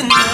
in